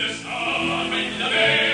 Bundesamen in der Welt.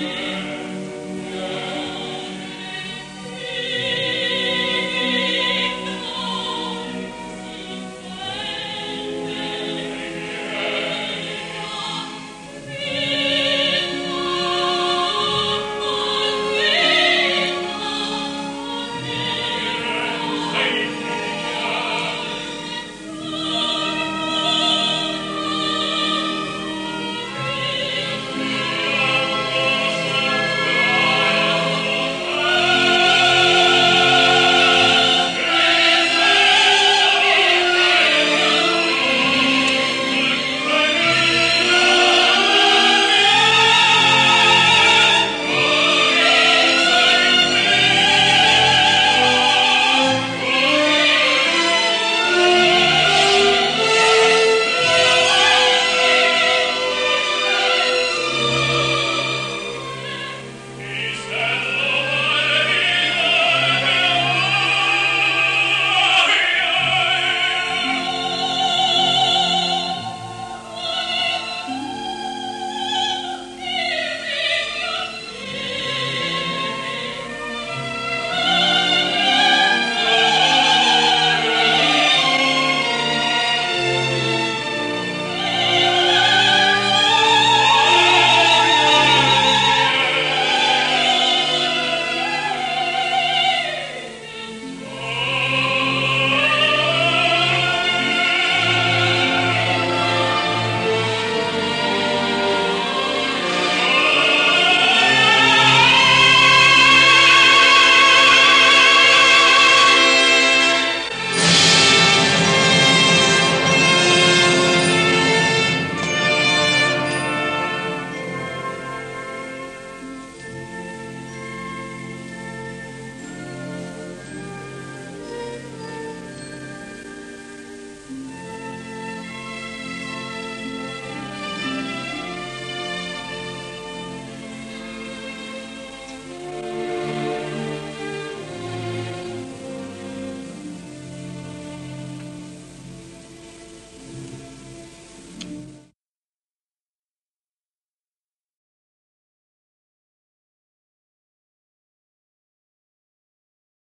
Yeah.